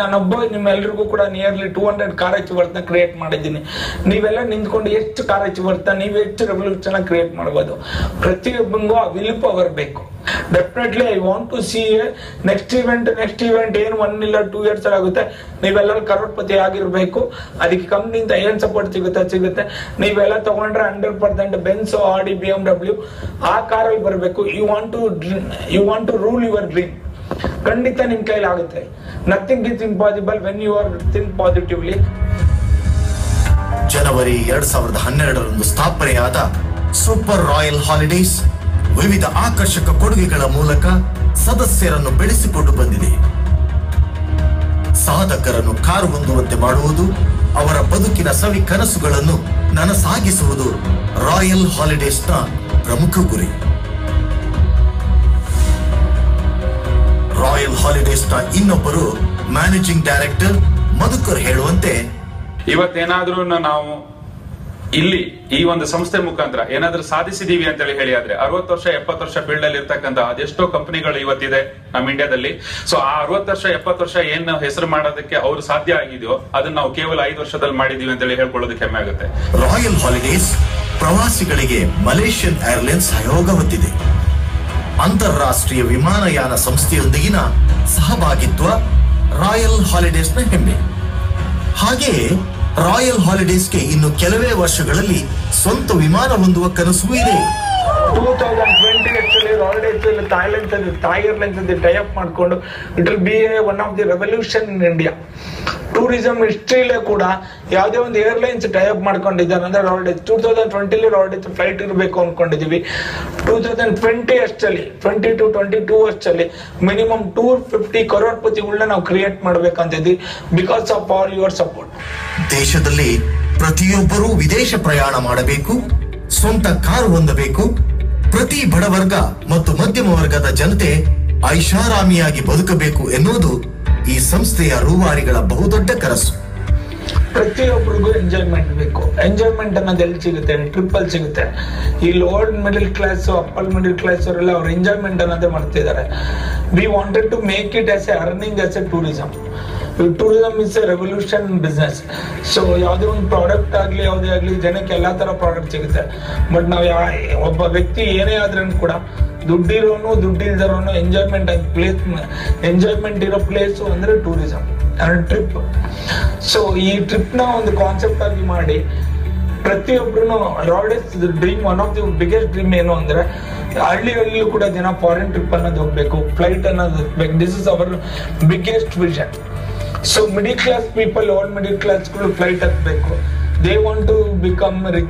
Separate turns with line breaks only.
ನಾನೊಬ್ಬ ನಿಮ್ಮೆಲ್ಲರಿಗೂ ಕೂಡ ನಿಯರ್ಲಿ ಟೂ ಹಂಡ್ರೆಡ್ ಕಾರ್ ಬರ್ತಾ ಕ್ರಿಯೇಟ್ ಮಾಡಿದ್ದೀನಿ. ನೀವೆಲ್ಲ ನಿಂತ್ಕೊಂಡು ಎಷ್ಟು ಕಾರ್ ಬರ್ತಾ ನೀವು ಎಷ್ಟು ರೆವಲ್ಯೂಷನ್ ಕ್ರಿಯೇಟ್ ಮಾಡಬಹುದು ಪ್ರತಿಯೊಬ್ಬಂಗೂ ಆ ವಿಲ್ ಪವರ್ ಬೇಕು. Definitely I want to see next event next event ಏನು ಒನ್ ಇಲ್ಲ ಟೂ ಇಯರ್ಸ್ ಆಗುತ್ತೆ. ನೀವೆಲ್ಲರೂ ಕರೋಡ್ಪತಿ ಆಗಿರ್ಬೇಕು. ಅದಕ್ಕೆ ಕಂಪ್ನಿಯಿಂದ ಏನ್ ಸಪೋರ್ಟ್ ಸಿಗುತ್ತೆ ಸಿಗುತ್ತೆ. ನೀವೆಲ್ಲ ತಗೊಂಡ್ರೆ hundred percent Benz Audi B M W ಆ ಕಾರಲ್ಲಿ ಬರಬೇಕು. You want to you want to rule your dream ಖಂಡಿತ ನಿಮ್ ಕೈಲಿ ಆಗುತ್ತೆ. Nothing is impossible when you are think positively
ಜನವರಿ ಎರಡ್ ಸಾವಿರದ ಹನ್ನೆರಡರಂದು ಸ್ಥಾಪನೆಯಾದ ಸೂಪರ್ ರಾಯಲ್ ಹಾಲಿಡೇಸ್ ವಿವಿಧ ಆಕರ್ಷಕ ಕೊಡುಗೆಗಳ ಮೂಲಕ ಸದಸ್ಯರನ್ನು ಬೆಳೆಸಿಕೊಂಡು ಬಂದಿದೆ. ಸಾಧಕರನ್ನು ಕಾರು ಹೊಂದುವಂತೆ ಮಾಡುವುದು, ಅವರ ಬದುಕಿನ ಸವಿ ಕನಸುಗಳನ್ನು ನನಸಾಗಿಸುವುದು ರಾಯಲ್ ಹಾಲಿಡೇಸ್ನ ಪ್ರಮುಖ ಗುರಿ. ರಾಯಲ್ ಹಾಲಿಡೇಸ್ನ ಇನ್ನೊಬ್ಬರು ಮ್ಯಾನೇಜಿಂಗ್ ಡೈರೆಕ್ಟರ್ ಮಧುಕರ್ ಹೇಳುವಂತೆ.
ಇವತ್ತೇನಾದ್ರೂ ನಾವು ಇಲ್ಲಿ ಈ ಒಂದು ಸಂಸ್ಥೆ ಮುಖಾಂತರ ಏನಾದ್ರೂ ಸಾಧಿಸಿದೀವಿ ಅಂತ ಹೇಳಿ ಆದ್ರೆ ಅರವತ್ತು ವರ್ಷ ಎಪ್ಪತ್ತು ವರ್ಷ ಫೀಲ್ಡ್ ಅಲ್ಲಿ ಇರ್ತಕ್ಕಂತ ಅದೆಷ್ಟೋ ಕಂಪನಿಗಳು ಇವತ್ತಿದೆ ನಮ್ಮ ಇಂಡಿಯಾದಲ್ಲಿ ಸೊ ಆ ಅರವತ್ತು ವರ್ಷ ಎಪ್ಪತ್ತು ವರ್ಷ ಏನ್ ಹೆಸರು ಮಾಡೋದಕ್ಕೆ ಅವ್ರು ಸಾಧ್ಯ ಆಗಿದೆಯೋ ಅದನ್ನ ನಾವು ಕೇವಲ ಐದು ವರ್ಷದಲ್ಲಿ ಮಾಡಿದೀವಿ ಅಂತೇಳಿ ಹೇಳ್ಕೊಳ್ಳೋದಕ್ಕೆ ಹೆಮ್ಮೆ ಆಗುತ್ತೆ.
ರಾಯಲ್ ಹಾಲಿಡೇಸ್ ಪ್ರವಾಸಿಗಳಿಗೆ ಮಲೇಷಿಯನ್ ಏರ್ಲೈನ್ಸ್ ಸಹಯೋಗ ಹೊಂದಿದೆ ಅಂತಾರಾಷ್ಟ್ರೀಯ ವಿಮಾನಯಾನ ಸಂಸ್ಥೆಯೊಂದಿಗಿನ ಸಹಭಾಗಿತ್ವ ರಾಯಲ್ ಹಾಲಿಡೇಸ್ನ ಹೆಮ್ಮೆ. ಹಾಗೆಯೇ ರಾಯಲ್ ಹಾಲಿಡೇಸ್ಗೆ ಇನ್ನು ಕೆಲವೇ ವರ್ಷಗಳಲ್ಲಿ ಸ್ವಂತ ವಿಮಾನ ಹೊಂದುವ ಕನಸು ಇದೆ
ಟೂ ತೌಸಂಡ್ ಟ್ವೆಂಟಿ ಆಕ್ಚುಲಿ ರಾಲ್ಡೇಸ್ ಥಾಯ್ಲೆಂಡ್ ಥಾಯ್ ಅಲ್ಲಿ ಟೈ ಅಪ್ ಮಾಡ್ಕೊಂಡು it will be one of the revolution in India tourism ಹಿಸ್ಟ್ರಿಲೇ ಕೂಡ ಯಾವುದೇ ಒಂದು ಏರ್ಲೈನ್ಸ್ ಟೈ ಅಪ್ ಮಾಡ್ಕೊಂಡಿದ್ದಾರೆ ಅಂದ್ರೆ ರಾಲ್ಡೇಸ್ ಟೂ ತೌಸಂಡ್ ಟ್ವೆಂಟಿಲಿ ರಾಲ್ಡೇಸ್ ಫ್ಲೈಟ್ ಇರಬೇಕು ಅನ್ಕೊಂಡಿದೀವಿ ಟೂ ತೌಸಂಡ್ ಟ್ವೆಂಟಿ ಅಷ್ಟಲ್ಲಿ ಟ್ವೆಂಟಿ ಟು ಟ್ವೆಂಟಿ ಟೂ ಅಷ್ಟಲ್ಲಿ ಮಿನಿಮಮ್ ಟೂ ಫಿಫ್ಟಿ ಕರೋಡ್ಪತಿಗಳನ್ನ ನಾವು create ಮಾಡ್ಬೇಕಂತಿದ್ವಿ because of all your support
ದೇಶದಲ್ಲಿ ಪ್ರತಿಯೊಬ್ಬರೂ ವಿದೇಶ ಪ್ರಯಾಣ ಮಾಡಬೇಕು, ಸ್ವಂತ ಕಾರು ಹೊಂದಬೇಕು ಪ್ರತಿ ಬಡವರ್ಗ ಮತ್ತು ಮಧ್ಯಮ ವರ್ಗದ ಜನತೆ ಐಷಾರಾಮಿಯಾಗಿ ಬದುಕಬೇಕು ಎನ್ನುವುದು ಈ ಸಂಸ್ಥೆಯ ರೂವಾರಿಗಳ ಬಹುದೊಡ್ಡ ಕನಸು.
ಪ್ರತಿಯೊಬ್ಬರಿಗೂ ಎಂಜಾಯ್ಮೆಂಟ್ ಬೇಕು. ಎಂಜಾಯ್ಮೆಂಟ್ ಅನ್ನೋದು ಎಲ್ಲಿ ಸಿಗುತ್ತೆ? ಟ್ರಿಪಲ್ ಸಿಗುತ್ತೆ. ಈ lower middle class upper middle class ಅವರೆಲ್ಲ ಅವ್ರ ಎಂಜಾಯ್ಮೆಂಟ್ ಅನ್ನೋದೇ ಮಾಡ್ತಿದ್ದಾರೆ. We wanted to make it as a earning as a tourism tourism is a revolution business so ಯಾವುದೇ ಒಂದು ಪ್ರಾಡಕ್ಟ್ ಆಗಲಿ, ಯಾವುದೇ ಆಗಲಿ, ಜನಕ್ಕೆ ಎಲ್ಲ ಥರ ಪ್ರಾಡಕ್ಟ್ ಸಿಗುತ್ತೆ. ಬಟ್ ನಾವು ಯಾ, ಒಬ್ಬ ವ್ಯಕ್ತಿ ಏನೇ ಆದ್ರೂ ಕೂಡ ದುಡ್ಡಿರೋನು, ದುಡ್ಡಿಲ್ದಿರೋನು ಎಂಜಾಯ್ಮೆಂಟ್ ಪ್ಲೇಸ್ ಎಂಜಾಯ್ಮೆಂಟ್ ಇರೋ ಪ್ಲೇಸು ಅಂದರೆ ಟೂರಿಸಮ್ ಅಂದರೆ ಟ್ರಿಪ್ ಸೊ ಈ ಟ್ರಿಪ್ನ ಒಂದು ಕಾನ್ಸೆಪ್ಟ್ ಆಗಿ ಮಾಡಿ ಪ್ರತಿಯೊಬ್ಬರು ರಾಡೆಸ್ಟ್ dream one of the biggest dream ಏನು ಅಂದ್ರೆ ಹಳ್ಳಿಗಳಲ್ಲೂ ಕೂಡ ಜನ ಫಾರಿನ್ ಟ್ರಿಪ್ ಅನ್ನೋದು ಹೋಗ್ಬೇಕು ಫ್ಲೈಟ್ ಅನ್ನೋದು ಹೋಗ್ಬೇಕು. This is our biggest vision So middle class people, all middle class people flight ಬೇಕು They want to become rich.